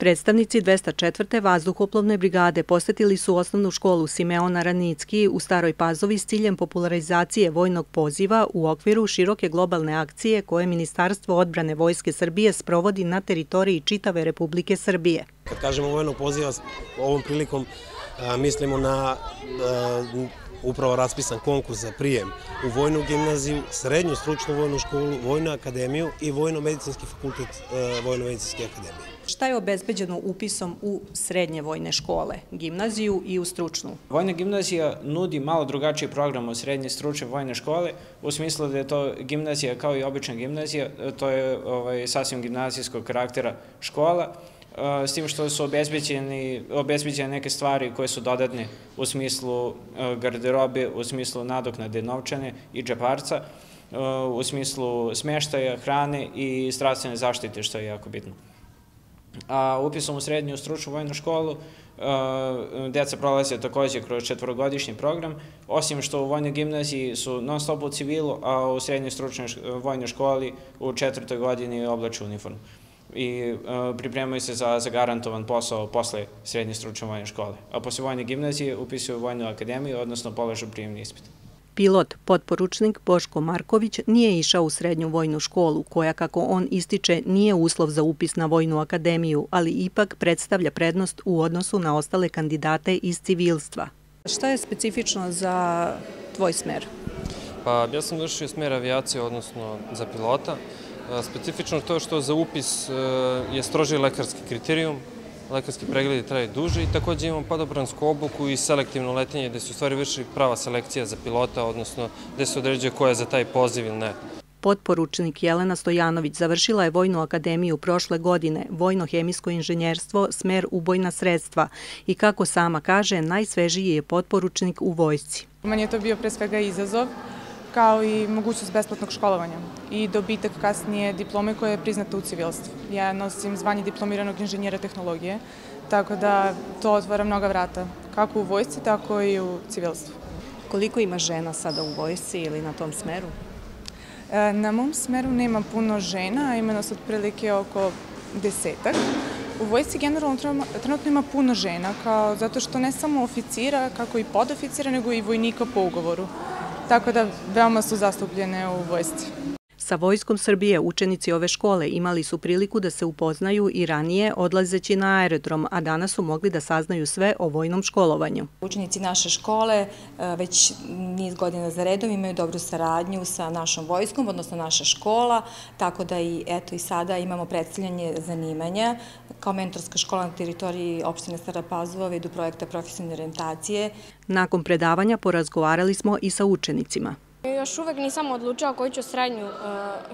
Predstavnici 204. vazduhoplovne brigade posetili su osnovnu školu Simeona Ranicki u Staroj Pazovi s ciljem popularizacije vojnog poziva u okviru široke globalne akcije koje Ministarstvo odbrane Vojske Srbije sprovodi na teritoriji čitave Republike Srbije. Kad kažemo vojnog poziva, ovom prilikom mislimo na upravo raspisan konkurs za prijem u Vojnu gimnaziju, Srednju stručnu vojnu školu, Vojnu akademiju i Vojno-medicinski fakultet Vojno-medicinske akademije. Šta je obezbeđeno upisom u srednje vojne škole, gimnaziju i u stručnu? Vojna gimnazija nudi malo drugačiji program od srednje stručne vojne škole, u smislu da je to gimnazija kao i obična gimnazija, to je ovaj, sasvim gimnazijskog karaktera škola, s tim što su obezbeđene neke stvari koje su dodatne u smislu garderobe, u smislu nadoknade novčane i džeparca, u smislu smeštaja, hrane i zdravstvene zaštite, što je jako bitno. A upisom u srednju stručnu vojnu školu deca prolaze takođe kroz četvorogodišnji program, osim što u vojnoj gimnaziji su non stop u civilu, a u srednjoj stručnoj vojnoj školi u četvrtoj godini oblaču uniformu i pripremaju se za zagarantovan posao posle srednje stručne vojne škole. A posle vojne gimnazije upisuju vojnu akademiju, odnosno polažu prijemni ispit. Pilot, podporučnik Boško Marković, nije išao u srednju vojnu školu, koja, kako on ističe, nije uslov za upis na Vojnu akademiju, ali ipak predstavlja prednost u odnosu na ostale kandidate iz civilstva. Šta je specifično za tvoj smer? Pa ja sam došao iz smera avijacije, odnosno za pilota. Specifično to što za upis je stroži lekarski kriterijum, lekarski pregledi traju duže i takođe imamo padobransku obuku i selektivno letenje gde se u stvari vrši prava selekcija za pilota, odnosno gde se određuje ko je za taj poziv ili ne. Podporučnik Jelena Stojanović završila je Vojnu akademiju prošle godine, vojno-hemijsko inženjerstvo, smer ubojna sredstva i kako sama kaže, najsvežiji je podporučnik u vojsci. Meni je to bio pre svega izazov, kao i mogućnost besplatnog školovanja i dobitak kasnije diplome koja je priznata u civilstvu. Ja nosim zvanje diplomiranog inženjera tehnologije, tako da to otvara mnoga vrata, kako u vojsci, tako i u civilstvu. Koliko ima žena sada u vojsci ili na tom smeru? E, na mom smeru nema puno žena, ima nas otprilike oko desetak. U vojsci generalno trenutno ima puno žena, kao, zato što ne samo oficira, kako i podoficira, nego i vojnika po ugovoru tako da veoma su zastupljene u vojsci. Sa Vojskom Srbije učenici ove škole imali su priliku da se upoznaju i ranije odlazeći na aerodrom, a danas su mogli da saznaju sve o vojnom školovanju. Učenici naše škole e, već niz godina za redom imaju dobru saradnju sa našom vojskom, odnosno naša škola, tako da i eto i sada imamo predstavljanje zanimanja. Kao mentorska škola na teritoriji opštine Stara Pazova vedu projekta profesionalne orientacije. Nakon predavanja porazgovarali smo i sa učenicima. Još uvek nisam odlučila koju ću srednju e,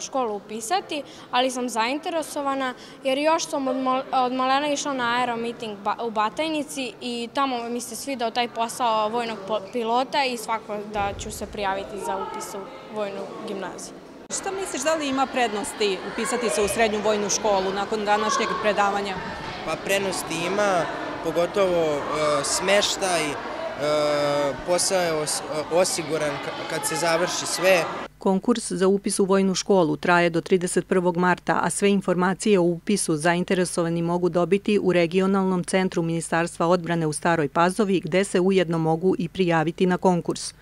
školu upisati, ali sam zainteresovana jer još sam od malena išla na aeromiting u Batajnici i tamo mi se svidao taj posao vojnog pilota i svako da ću se prijaviti za upis u vojnu gimnaziju. Šta misliš, da li ima prednosti upisati se u srednju vojnu školu nakon današnjeg predavanja? Pa prednosti ima, pogotovo e, smeštaj, E, posao je osiguran kad se završi sve. Konkurs za upis u vojnu školu traje do 31. marta, a sve informacije o upisu zainteresovani mogu dobiti u regionalnom centru Ministarstva odbrane u Staroj Pazovi, gde se ujedno mogu i prijaviti na konkurs.